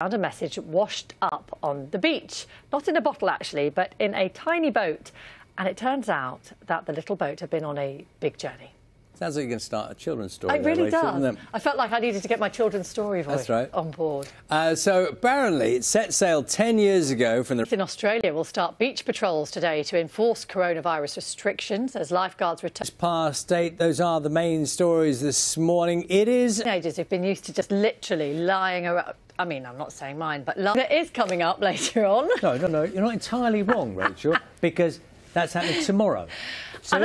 found a message washed up on the beach. Not in a bottle, actually, but in a tiny boat. And it turns out that the little boat had been on a big journey. Sounds like you can start a children's story. It really there, does. I felt like I needed to get my children's story voice That's right. on board. Uh, so apparently it set sail 10 years ago from the... In Australia, will start beach patrols today to enforce coronavirus restrictions as lifeguards return. Past state, those are the main stories this morning. It is... Teenagers who've been used to just literally lying around. I mean, I'm not saying mine, but it is coming up later on. No, no, no, you're not entirely wrong, Rachel, because that's happening tomorrow. So